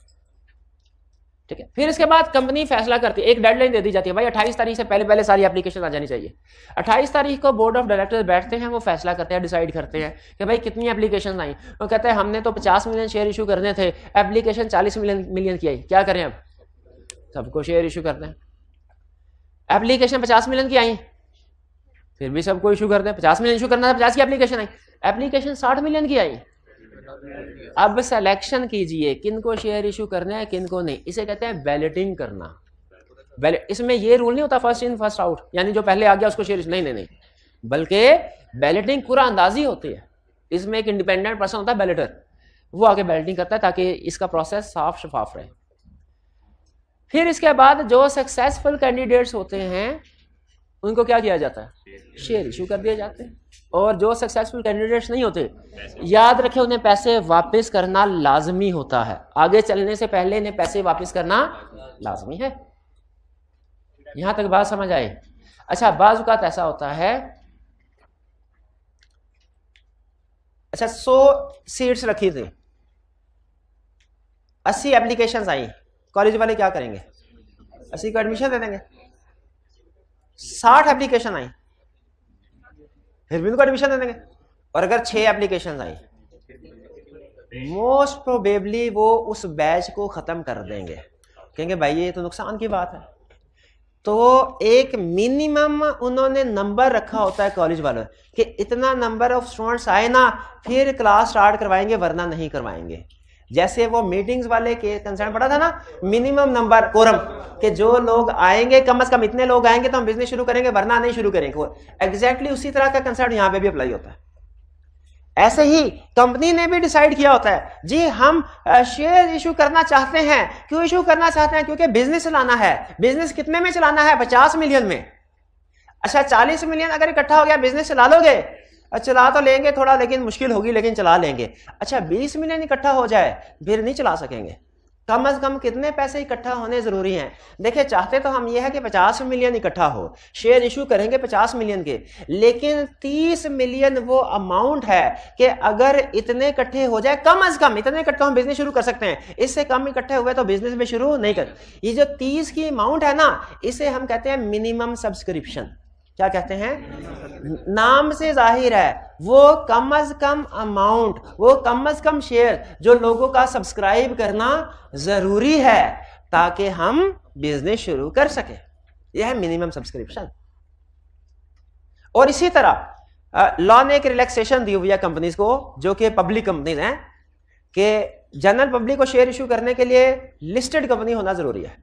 ठीक है। फिर इसके बाद कंपनी फैसला करती है। एक डेडलाइन दे दी जाती है। भाई 28 तारीख से पहले पहले सारी एप्लीकेशन आ जानी चाहिए। 28 तारीख को बोर्ड ऑफ़ डायरेक्टर्स बैठते हैं, वो फैसला करते हैं डिसाइड करते हैं कि भाई, कितनी एप्लीकेशन आई। वो कहते हैं, हमने तो 50 मिलियन शेयर इशू करने थे। एप्लीकेशन 40 मिलियन मिलियन की आई। क्या करें अब? सबको शेयर इशू करते हैं एप्लीकेशन पचास मिलियन की आई। फिर भी सबको इशू करते हैं पचास मिलियन इशू करना था, पचास की एप्लीकेशन आई। एप्लीकेशन साठ मिलियन की आई। अब सिलेक्शन कीजिए किन को शेयर इशू करना है किन को नहीं। इसे कहते हैं बैलेटिंग करना। इसमें ये रूल नहीं होता फ़र्स्ट इन फ़र्स्ट आउट यानी जो पहले आ गया, उसको शेयर नहीं नहीं नहीं। बल्कि बैलेटिंग पूरा अंदाजी होती है। इसमें एक इंडिपेंडेंट पर्सन होता है बैलेटर वो आके बैलेटिंग करता है ताकि इसका प्रोसेस साफ़ शफाफ रहे। फिर इसके बाद जो सक्सेसफुल कैंडिडेट्स होते हैं उनको क्या किया जाता है? शेयर इशू कर दिए जाते हैं। और जो सक्सेसफुल कैंडिडेट्स नहीं होते याद रखें उन्हें पैसे वापस करना लाजमी होता है। आगे चलने से पहले इन्हें पैसे वापस करना लाजमी है। यहाँ तक बात समझ आए अच्छा बाजुकात ऐसा होता है। अच्छा सौ सीट्स रखी थी। अस्सी एप्लीकेशंस आई। कॉलेज वाले क्या करेंगे? अस्सी को एडमिशन दे देंगे? साठ एप्लीकेशन आई। फिर भी उनको एडमिशन दे देंगे और अगर छह एप्लीकेशन आई मोस्ट प्रोबेबली वो उस बैच को ख़त्म कर देंगे। कहेंगे, भाई, ये तो नुकसान की बात है। तो एक मिनिमम उन्होंने नंबर रखा होता है कॉलेज वालों, कि इतना नंबर ऑफ़ स्टूडेंट्स आए ना, फिर क्लास स्टार्ट करवाएँगे, वरना नहीं करवाएँगे। जैसे वो मीटिंग्स वाले के कंसर्न पड़ा था ना? मिनिमम नंबर कोरम कि जो लोग आएँगे, कम अज कम इतने लोग आएँगे तो हम बिज़नेस शुरू करेंगे, वरना नहीं शुरू करेंगे। एग्जैक्टली exactly उसी तरह का कंसर्न यहाँ पे भी अप्लाई होता है। ऐसे ही कंपनी ने भी डिसाइड किया होता है, जी हम शेयर इशू करना चाहते हैं। क्यों इशू करना चाहते हैं? क्योंकि बिज़नेस चलाना है। बिज़नेस कितने में चलाना है? पचास मिलियन में। अच्छा चालीस मिलियन अगर इकट्ठा हो गया बिज़नेस चला लोगे? चला तो लेंगे थोड़ा, लेकिन मुश्किल होगी, लेकिन चला लेंगे। अच्छा बीस मिलियन इकट्ठा हो जाए, फिर नहीं चला सकेंगे। कम अज कम कितने पैसे इकट्ठा होने ज़रूरी हैं? देखिए, चाहते तो हम ये है कि 50 मिलियन इकट्ठा हो। शेयर इशू करेंगे 50 मिलियन के। लेकिन 30 मिलियन वो अमाउंट है कि अगर इतने इकट्ठे हो जाए, कम अज कम, इतने इकट्ठा हम बिज़नेस शुरू कर सकते हैं। इससे कम इकट्ठे हुए तो बिज़नेस में शुरू नहीं कर। ये जो 30 की अमाउंट है ना, इसे हम कहते हैं मिनिमम सब्सक्रिप्शन क्या कहते हैं? नाम से ज़ाहिर है, वो कम अज कम अमाउंट वो कम अज कम शेयर जो लोगों का सब्सक्राइब करना ज़रूरी है, ताकि हम बिज़नेस शुरू कर सके। यह है मिनिमम सब्सक्रिप्शन और इसी तरह लॉ ने एक रिलैक्सेशन दी हुई है कंपनीज़ को, जो कि पब्लिक कंपनीज़ हैं, कि जनरल पब्लिक को शेयर इशू करने के लिए लिस्टेड कंपनी होना ज़रूरी है।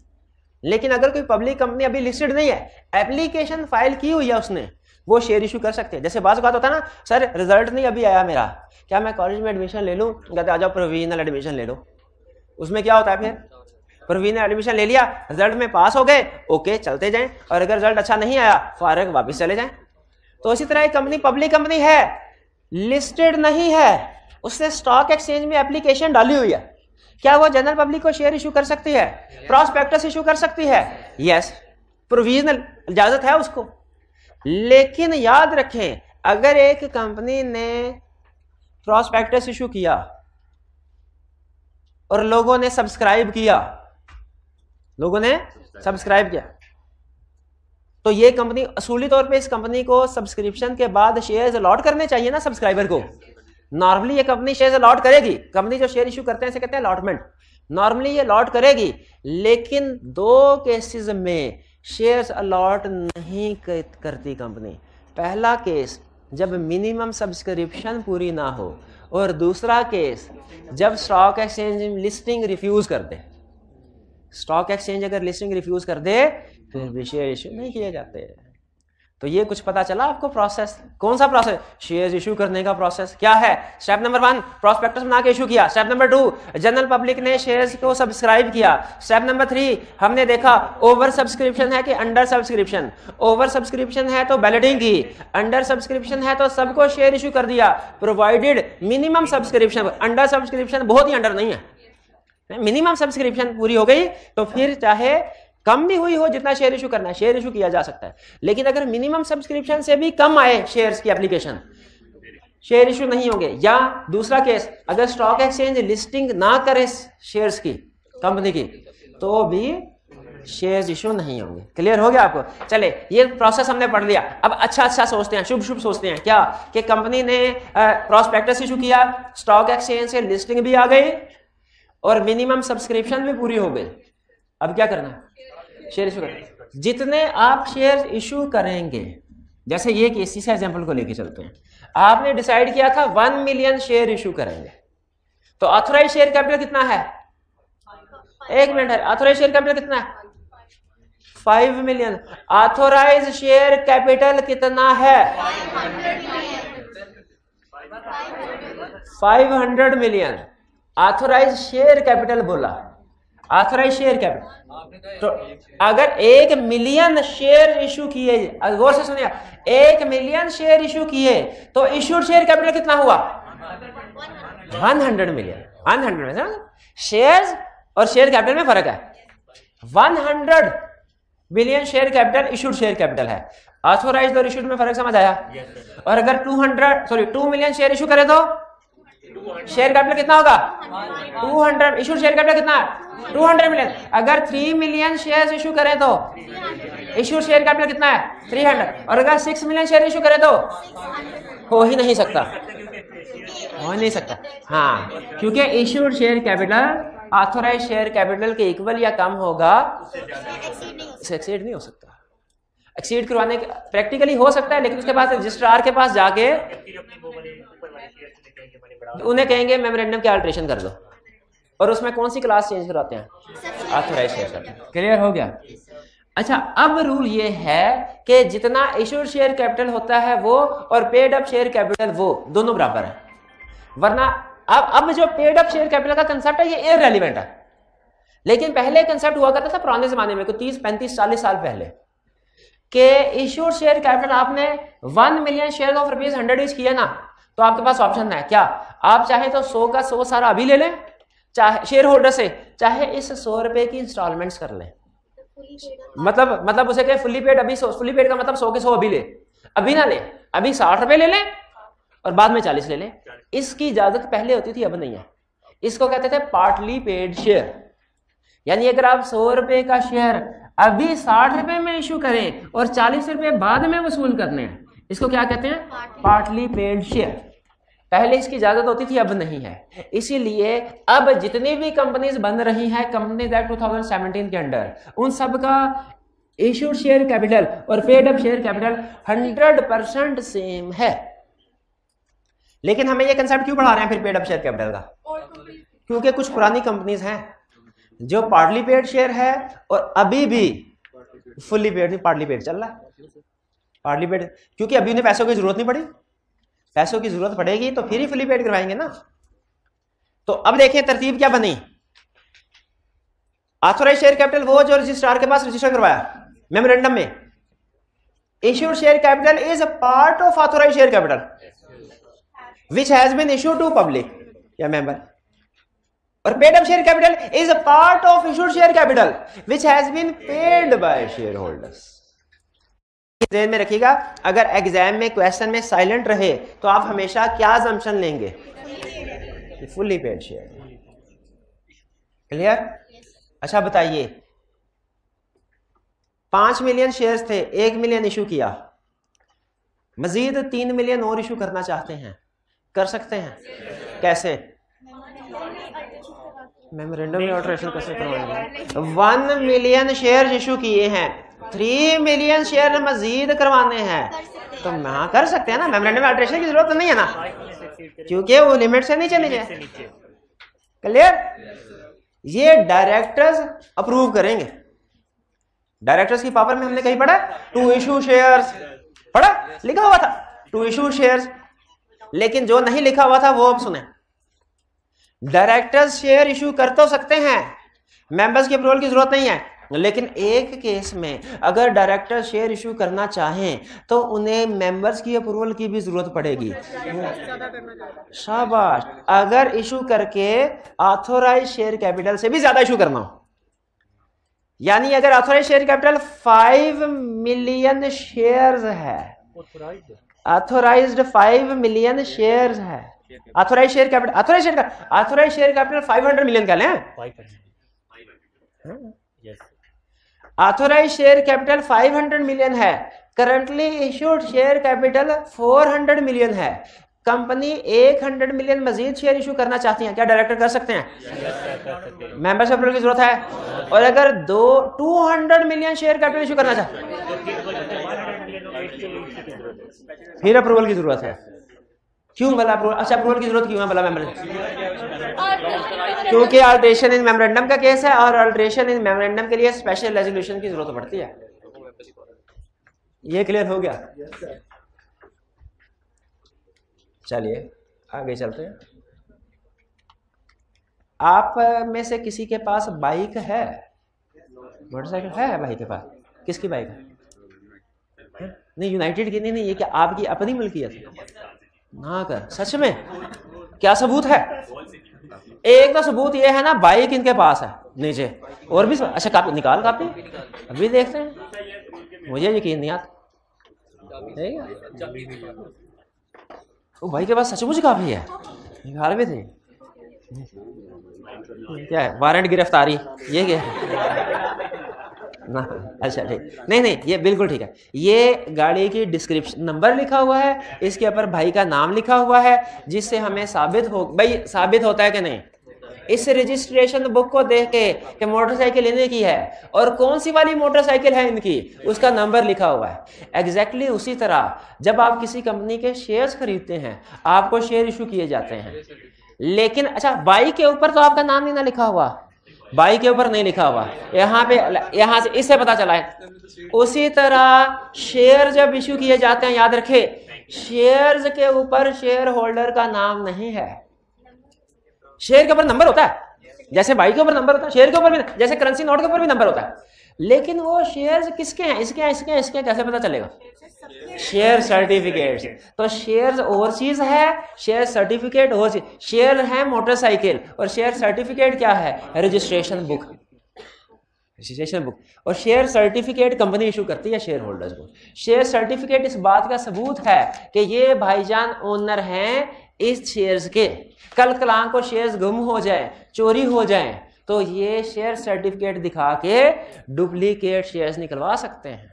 लेकिन अगर कोई पब्लिक कंपनी अभी लिस्टेड नहीं है एप्लीकेशन फ़ाइल की हुई है उसने, वो शेयर इशू कर सकते हैं। जैसे बात होता है ना, सर रिज़ल्ट नहीं अभी आया मेरा। क्या मैं कॉलेज में एडमिशन ले लूँ? कहते आ जाओ प्रोविजनल एडमिशन ले लो। उसमें क्या होता है फिर? प्रोविजनल एडमिशन ले लिया रिज़ल्ट में पास हो गए ओके चलते जाएँ। और अगर रिज़ल्ट अच्छा नहीं आया, फारग वापस चले जाएँ। तो इसी तरह एक कंपनी पब्लिक कंपनी है लिस्टेड नहीं है, उसने स्टॉक एक्सचेंज में एप्लीकेशन डाली हुई है। क्या वो जनरल पब्लिक को शेयर इशू कर सकती है? प्रॉस्पेक्टस इशू कर सकती है? यस प्रोविजनल इजाज़त है उसको। लेकिन याद रखें अगर एक कंपनी ने प्रॉस्पेक्टस इशू किया और लोगों ने सब्सक्राइब किया लोगों ने सब्सक्राइब किया तो ये कंपनी असूली तौर पे इस कंपनी को सब्सक्रिप्शन के बाद शेयर्स अलॉट करने चाहिए ना सब्सक्राइबर को। नॉर्मली ये कंपनी शेयर अलॉट करेगी। कंपनी जो शेयर इशू करते हैं इसे कहते हैं अलॉटमेंट नॉर्मली ये अलॉट करेगी, लेकिन दो केसेस में शेयर्स अलॉट नहीं करती कंपनी पहला केस जब मिनिमम सब्सक्रिप्शन पूरी ना हो, और दूसरा केस जब स्टॉक एक्सचेंज लिस्टिंग रिफ्यूज कर दे। स्टॉक एक्सचेंज अगर लिस्टिंग रिफ्यूज कर दे, फिर भी शेयर इशू नहीं किए जाते। तो ये कुछ पता चला आपको प्रोसेस कौन सा प्रोसेस शेयर्स इशू करने का प्रोसेस क्या है? स्टेप नंबर वन प्रोस्पेक्टस बना के इशू किया। Step number two general public ने शेयर्स को सब्सक्राइब किया। स्टेप नंबर थ्री हमने देखा ओवर सब्सक्रिप्शन है कि अंडर सब्सक्रिप्शन ओवर सब्सक्रिप्शन है तो बैलेटिंग की। अंडर सब्सक्रिप्शन है तो सबको शेयर इशू कर दिया। Provided minimum subscription under subscription बहुत ही अंडर नहीं है। मिनिमम सब्सक्रिप्शन पूरी हो गई तो फिर चाहे कम भी हुई हो जितना शेयर इशू करना है शेयर इशू किया जा सकता है। लेकिन अगर मिनिमम सब्सक्रिप्शन से भी कम आए शेयर्स की एप्लीकेशन शेयर इशू नहीं होंगे। या दूसरा केस अगर स्टॉक एक्सचेंज लिस्टिंग ना करे शेयर्स की कंपनी की तो भी शेयर्स इशू नहीं होंगे। क्लियर हो गया आपको? चले, ये प्रोसेस हमने पढ़ लिया। अब अच्छा अच्छा सोचते हैं, शुभ शुभ सोचते हैं। क्या? कि कंपनी ने प्रोस्पेक्टस इशू किया स्टॉक एक्सचेंज से लिस्टिंग भी आ गई, और मिनिमम सब्सक्रिप्शन भी पूरी हो गई। अब क्या करना? है शेयर इशू करें। जितने आप शेयर इशू करेंगे, जैसे ये केस इस एग्ज़ाम्पल को लेके चलते हैं। आपने डिसाइड किया था वन मिलियन शेयर इशू करेंगे। तो ऑथोराइज शेयर कैपिटल कितना है? एक मिनट है। ऑथोराइज शेयर कैपिटल कितना है? Five million authorise share capital कितना है? Five hundred million authorise share capital बोला। ऑथराइज शेयर कैपिटल तो अगर एक मिलियन शेयर इशू किए गौर से सुनिए एक मिलियन शेयर इशू किए तो इशूड शेयर कैपिटल कितना हुआ? One hundred million one hundred में शेयर और शेयर कैपिटल में फ़र्क है। One hundred million share capital issued share capital है। ऑथोराइज और इशूड में फ़र्क समझ आया? और अगर two hundred sorry two million share issue करे तो? शेयर कैपिटल कितना होगा? Two hundred issue share capital कितना? टू हंड्रेड मिलियन अगर थ्री मिलियन शेयर इशू करें तो? इशू शेयर कैपिटल कितना है? थ्री हंड्रेड और अगर सिक्स मिलियन शेयर इशू करें तो? हो ही नहीं सकता। हो नहीं सकता। हाँ क्योंकि issued share capital authorise share capital के इक्वल या कम होगा एक्सीड नहीं हो सकता। एक्सीड करवाने प्रैक्टिकली हो सकता है, लेकिन उसके बाद रजिस्ट्रार के पास जाके, उन्हें कहेंगे मेमोरेंडम की अल्ट्रेशन कर दो। और उसमें कौन सी क्लास चेंज कराते हैं? ऑथोराइज शेयर करते हैं क्लियर हो गया? अच्छा अब रूल ये है कि जितना इश्यूड शेयर कैपिटल होता है वो और पेड अप शेयर कैपिटल वो दोनों बराबर है। वरना अब अब जो पेड अप शेयर कैपिटल का कंसेप्ट है, ये रेलिवेंट है। लेकिन पहले कंसेप्ट हुआ करता था पुराने जमाने में तीस, पैंतीस, चालीस साल पहले, के इश्यूड शेयर कैपिटल आपने one million share of rupees hundred use किया ना तो आपके पास ऑप्शन है। क्या? आप चाहे तो सौ का सौ सारा अभी ले लें चाहे शेयर होल्डर से चाहे इस सौ रुपए की इंस्टॉलमेंट्स कर लें। मतलब मतलब उसे कहे फुल्ली पेड अभी फुल्ली पेड का मतलब सौ के सौ अभी ले। अभी ना ले अभी साठ रुपए ले लें और बाद में चालीस ले लें। इसकी इजाज़त पहले होती थी अब नहीं है। इसको कहते थे पार्टली पेड शेयर यानी अगर आप सौ रुपए का शेयर अभी साठ रुपए में इशू करें और चालीस रुपए बाद में वसूल करने हैं इसको क्या कहते हैं? पार्टली पेड शेयर पहले इसकी इजाज़त होती थी, अब नहीं है। इसीलिए अब जितनी भी कंपनीज़ बन रही हैं कंपनीज़ एक्ट 2017 के अंडर, उन सब का इश्यूड शेयर कैपिटल और paid up share capital 100 percent same है। लेकिन हमें ये कंसेप्ट क्यों पढ़ा रहे हैं फिर पेड अप शेयर कैपिटल का? क्योंकि कुछ पुरानी कंपनीज़ हैं जो पार्टली पेड शेयर है और अभी भी फुल्ली पेड नहीं पार्टली पेड चल रहा है। पार्टली पेड क्योंकि अभी उन्हें पैसों की ज़रूरत नहीं पड़ी। पैसों की ज़रूरत पड़ेगी तो फिर ही पेड करवाएँगे ना। तो अब देखें तरतीब क्या बनी। ऑथोराइज शेयर कैपिटल वो जो रजिस्ट्रार के पास रजिस्टर करवाया मेमोरेंडम में। Issued share capital is a part of authorise share capital which has been issued to public या मेंबर और paid up share capital is a part of issued share capital which has been paid by share holders ध्यान में रखिएगा, अगर एग्ज़ाम में क्वेश्चन में साइलेंट रहे तो आप हमेशा क्या जम्पन लेंगे? फुल्ली पेड शेयर क्लियर अच्छा बताइए। पाँच मिलियन शेयर्स थे, एक मिलियन इशू किया। मजीद तीन मिलियन और इशू करना चाहते हैं। कर सकते हैं? कैसे? मेमोरेंडम में ऑल्ट्रेशन कैसे करवाएँगे? वन मिलियन शेयर इशू किए हैं। थ्री मिलियन शेयर मजीद करवाने हैं। तो हाँ कर सकते हैं ना? मेमोरेंडम अल्ट्रेशन की ज़रूरत नहीं है ना? क्योंकि वो लिमिट से नीचे नीचे। क्लियर ये डायरेक्टर्स अप्रूव करेंगे। डायरेक्टर्स की पावर में हमने कहीं पढ़ा? टू इशू शेयर्स पढ़ा? लिखा हुआ था। टू इशू शेयर्स लेकिन जो नहीं लिखा हुआ था, वो अब सुने। डायरेक्टर्स शेयर इशू कर तो सकते हैं। मेंबर्स की अप्रूवल की ज़रूरत नहीं है। लेकिन एक केस में अगर डायरेक्टर शेयर इशू करना चाहें तो उन्हें मेंबर्स की अप्रूवल की भी ज़रूरत पड़ेगी। शाबाश। अगर इशू करके ऑथोराइज शेयर कैपिटल से भी ज़्यादा इशू करना हो। यानी अगर authorise share capital five million shares है। ऑथोराइज्ड फाइव मिलियन शेयर्स है। Authorise share capital authorise share authorise share capital five hundred million का लें। ऑथोराइज शेयर कैपिटल 500 मिलियन है। Currently issued share capital 400 million है। कंपनी 100 मिलियन मजीद शेयर इशू करना चाहती है। क्या डायरेक्टर कर सकते हैं? मेंबरशिप अप्रूवल की ज़रूरत है। और अगर दो 200 मिलियन शेयर कैपिटल इशू करना चाहते फिर अप्रूवल की ज़रूरत है। क्यों भला अप्रूवल अच्छा अप्रूवल की ज़रूरत क्यों है भला मेमोरेंडम क्योंकि अल्ट्रेशन इन मेमोरेंडम का केस है और अल्ट्रेशन इन मेमोरेंडम के लिए स्पेशल रेजोल्यूशन की ज़रूरत पड़ती है। ये क्लियर हो गया? चलिए आगे चलते हैं। आप में से किसी के पास बाइक है? मोटरसाइकिल है भाई के पास? किसकी बाइक है? नहीं यूनाइटेड की नहीं नहीं ये क्या आपकी अपनी मिल्कियत है? ना कर सच में? क्या सबूत है? एक तो सबूत ये है ना बाइक इनके पास है, नीचे। और भी अच्छा कापी निकाल कापी। अभी देखते हैं। मुझे यकीन नहीं आता। वो भाई के पास सचमुच काफ़ी है? निकाल भी थे क्या है? वारंट गिरफ्तारी। ये क्या है? ना अच्छा ठीक। नहीं नहीं, ये बिल्कुल ठीक है। ये गाड़ी की डिस्क्रिप्शन नंबर लिखा हुआ है, इसके ऊपर भाई का नाम लिखा हुआ है, जिससे हमें साबित हो, भाई, साबित होता है कि नहीं? इस रजिस्ट्रेशन बुक को देख के कि मोटरसाइकिल इन्हें की है और कौन सी वाली मोटरसाइकिल है इनकी, उसका नंबर लिखा हुआ है। एग्जैक्टली exactly उसी तरह, जब आप किसी कंपनी के शेयर्स खरीदते हैं, आपको शेयर इशू किए जाते हैं। लेकिन अच्छा बाइक के ऊपर तो आपका नाम नहीं ना लिखा हुआ। बाइक के ऊपर नहीं लिखा हुआ। यहाँ पे, यहाँ से इससे पता चला है। उसी तरह शेयर जब इश्यू किए जाते हैं, याद रखे शेयर के ऊपर शेयर होल्डर का नाम नहीं है। शेयर के ऊपर नंबर होता है। जैसे बाई के ऊपर नंबर होता है, शेयर के ऊपर भी, जैसे करेंसी नोट के ऊपर भी नंबर होता है। लेकिन वो शेयर्स किसके हैं? इसके हैं इसके हैं इसके हैं, कैसे पता चलेगा? शेयर सर्टिफिकेट तो शेयर ओवरसीज है शेयर सर्टिफिकेट ओवरसीज शेयर है मोटरसाइकिल और शेयर सर्टिफिकेट क्या है? रजिस्ट्रेशन बुक रजिस्ट्रेशन बुक और शेयर सर्टिफिकेट कंपनी इशू करती है शेयर होल्डर्स को. शेयर सर्टिफिकेट इस बात का सबूत है कि ये भाईजान ओनर हैं इस शेयर्स के. कल कलां को शेयर्स गुम हो जाए, चोरी हो जाए तो ये शेयर सर्टिफिकेट दिखा के डुप्लीकेट शेयर्स निकलवा सकते हैं।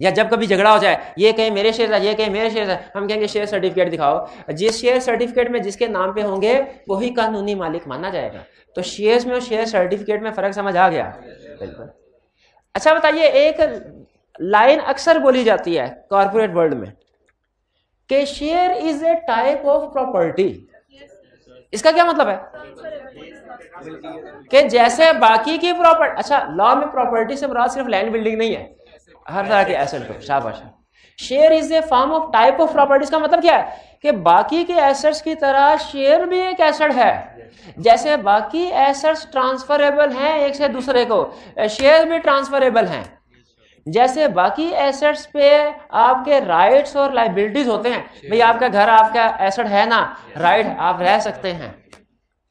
या जब कभी झगड़ा हो जाए, ये कहीं मेरे शेयर है, ये कहीं मेरे शेयर है, हम कहेंगे शेयर सर्टिफिकेट दिखाओ। जिस शेयर सर्टिफिकेट में जिसके नाम पे होंगे, वही कानूनी मालिक माना जाएगा। तो शेयर्स में और शेयर सर्टिफिकेट में फ़र्क समझ आ गया? बिल्कुल। अच्छा बताइए, एक लाइन अक्सर बोली जाती है कॉरपोरेट वर्ल्ड में कि share is a type of property इसका क्या मतलब है? कि जैसे बाकी की प्रॉपर्टी अच्छा लॉ में प्रॉपर्टी से मुराद सिर्फ़ लैंड बिल्डिंग नहीं है। हर तरह के एसेट को, शाबाश। Share is a form of type of properties का मतलब क्या है? कि बाकी के एसेट्स की तरह शेयर भी एक एसेट है। जैसे बाकी एसेट्स ट्रांसफरेबल हैं एक से दूसरे को शेयर भी ट्रांसफरेबल हैं। जैसे बाकी एसेट्स पे आपके राइट्स और लाइबिलिटीज होते हैं। भाई आपका घर आपका एसेट है ना? राइट आप रह सकते हैं।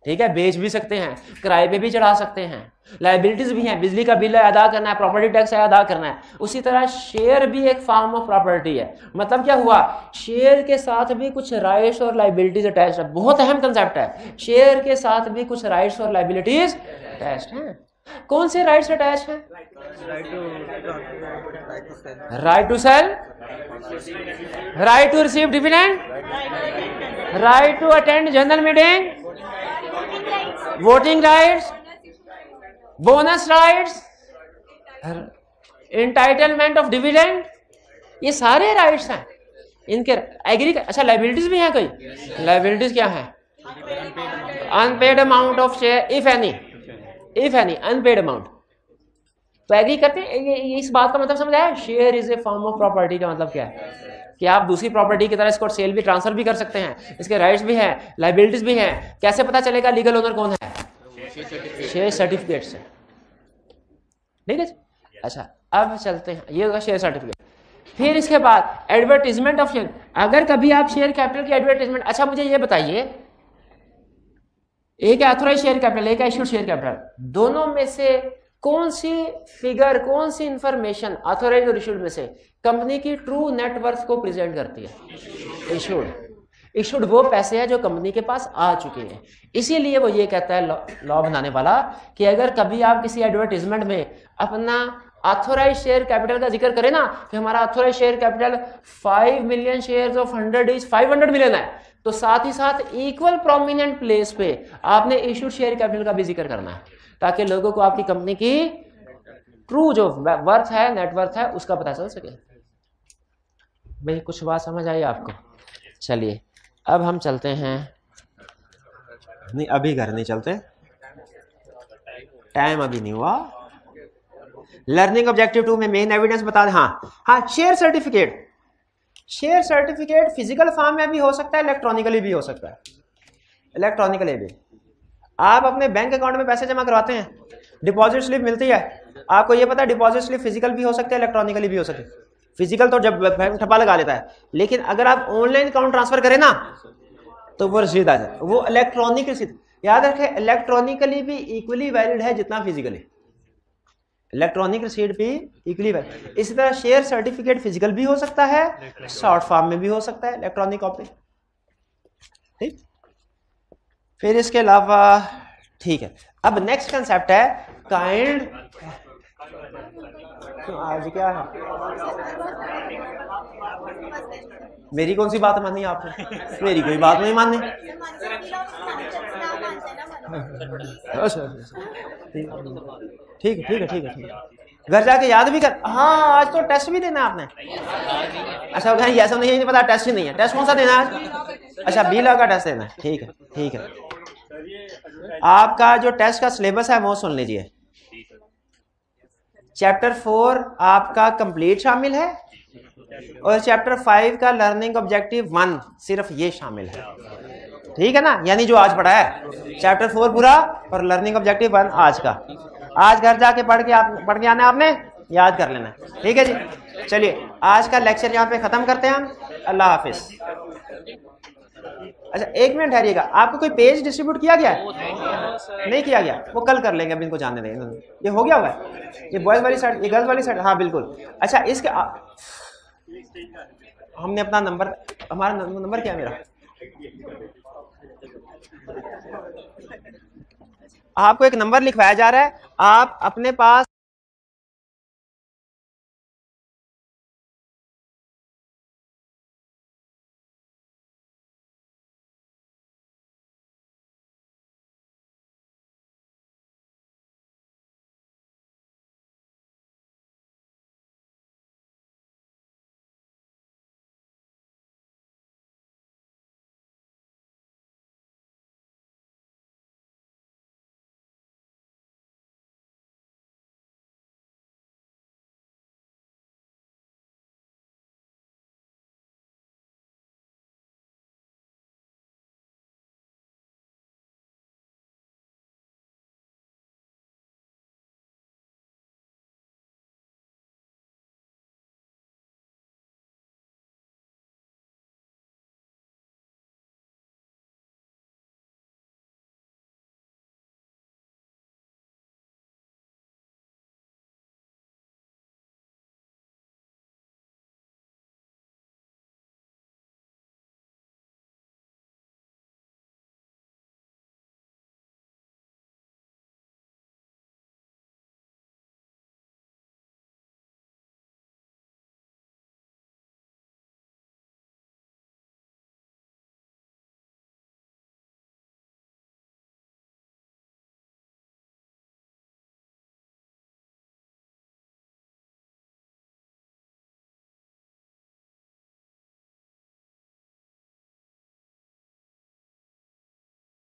ठीक है? बेच भी सकते हैं। किराए पे भी चढ़ा सकते हैं। लाइबिलिटीज भी हैं। बिजली का बिल अदा करना है प्रॉपर्टी टैक्स अदा करना है। उसी तरह शेयर भी एक फॉर्म ऑफ़ प्रॉपर्टी है। मतलब क्या हुआ? शेयर के साथ भी कुछ राइट्स और लाइबिलिटीज अटैच है। बहुत अहम कंसेप्ट है। शेयर के साथ भी कुछ राइट्स और लाइबिलिटीज अटैच हैं। कौन से राइट्स अटैच हैं? Right to sell right to receive dividend right to attend general meeting voting rights bonus rights entitlement of dividend ये सारे राइट्स हैं। इनके एग्री अच्छा लाइबिलिटीज भी हैं कोई? लाइबिलिटीज क्या है? Unpaid amount of share if any if any unpaid amount तो एग्री करते हैं ये, ये इस बात का मतलब समझ आया? Share is a form of property का मतलब क्या है? कि आप दूसरी प्रॉपर्टी की तरह इसको सेल भी ट्रांसफ़र भी कर सकते हैं इसके राइट्स भी हैं लाइबिलिटीज भी हैं कैसे पता चलेगा लीगल ओनर कौन है? शेयर सर्टिफिकेट से। ठीक है अच्छा अब चलते हैं ये होगा शेयर सर्टिफिकेट फिर इसके बाद एडवर्टीजमेंट ऑफ़ शेयर अगर कभी आप शेयर कैपिटल की एडवर्टीजमेंट अच्छा मुझे ये बताइए एक ऑथोराइज शेयर कैपिटल एक इश्यूड शेयर कैपिटल दोनों में से कौन सी फिगर कौन सी इंफॉर्मेशन ऑथोराइज और इशूड में से कंपनी की ट्रू नेटवर्थ को प्रेजेंट करती है? इशूड इशूड वो पैसे हैं जो कंपनी के पास आ चुके हैं। इसीलिए वो ये कहता है लॉ बनाने वाला कि अगर कभी आप किसी एडवर्टीजमेंट में अपना ऑथोराइज शेयर कैपिटल का ज़िक्र करें ना, कि हमारा authorise share capital five million share of hundred is five hundred million है। तो साथ ही साथ इक्वल प्रोमिनेंट प्लेस पे आपने इशूड शेयर कैपिटल का भी ज़िक्र करना है, ताकि लोगों को आपकी कंपनी की ट्रू जो वर्थ है नेटवर्थ है, उसका पता चल सके। भाई, कुछ बात समझ आई आपको? चलिए, अब हम चलते हैं। नहीं, अभी घर नहीं चलते। टाइम अभी नहीं हुआ। लर्निंग ऑब्जेक्टिव टू में मेन एविडेंस बता दें। हाँ हाँ share certificate share certificate physical form में भी हो सकता है, इलेक्ट्रॉनिकली भी हो सकता है। इलेक्ट्रॉनिकली भी। आप अपने बैंक अकाउंट में पैसे जमा करवाते हैं, डिपॉजिट स्लिप मिलती है। आपको ये पता है, डिपॉजिट स्लिप फ़िज़िकल भी हो सकता है, इलेक्ट्रॉनिकली भी हो सकती है। फ़िज़िकल तो जब बैंक ठप्पा लगा लेता है, लेकिन अगर आप ऑनलाइन अकाउंट ट्रांसफ़र करें ना तो वो रसीद आ जाए वो इलेक्ट्रॉनिक रसीद। याद रखें, इलेक्ट्रॉनिकली भी इक्वली वैलिड है जितना फिजिकली इलेक्ट्रॉनिक रसीद भी इक्वली वैलिड इसी तरह शेयर सर्टिफिकेट फ़िज़िकल भी हो सकता है शॉर्ट फॉर्म में भी हो सकता है इलेक्ट्रॉनिक कॉपी ठीक? फिर इसके अलावा, ठीक है. अब नेक्स्ट कंसेप्ट है काइंड आज क्या है? मेरी कौन सी बात मानी आपने? मेरी कोई बात नहीं मानी। अच्छा, अच्छा। ठीक है ठीक है ठीक है ठीक है। घर जाके याद भी कर। हाँ आज तो टेस्ट भी देना है आपने। अच्छा ऐसा नहीं नहीं पता टेस्ट ही नहीं है। टेस्ट कौन सा देना है आज? अच्छा बी ला का टेस्ट देना है। ठीक है ठीक है। आपका जो टेस्ट का सिलेबस है वो सुन लीजिए। चैप्टर फोर आपका कंप्लीट शामिल है और चैप्टर फाइव का लर्निंग ऑब्जेक्टिव वन सिर्फ़ ये शामिल है। ठीक है ना? यानी जो आज पढ़ा है। चैप्टर फोर पूरा और लर्निंग ऑब्जेक्टिव वन आज का। आज घर जाके पढ़ के आप पढ़ के आना आपने? याद कर लेना। ठीक है जी? चलिए, आज का लेक्चर यहाँ पे खत्म करते हैं हम। अल्लाह हाफिज। अच्छा एक मिनट ठहरिएगा। आपको कोई पेज डिस्ट्रीब्यूट किया गया है? नहीं किया गया वो कल कर लेंगे अब इनको जानने देंगे। ये हो गया हुआ है? ये बॉयज़ वाली साइड ये गर्ल्स वाली साइड हाँ बिल्कुल। अच्छा इसके आ... हमने अपना नंबर हमारा नंबर क्या है मेरा? आपको एक नंबर लिखवाया जा रहा है। आप अपने पास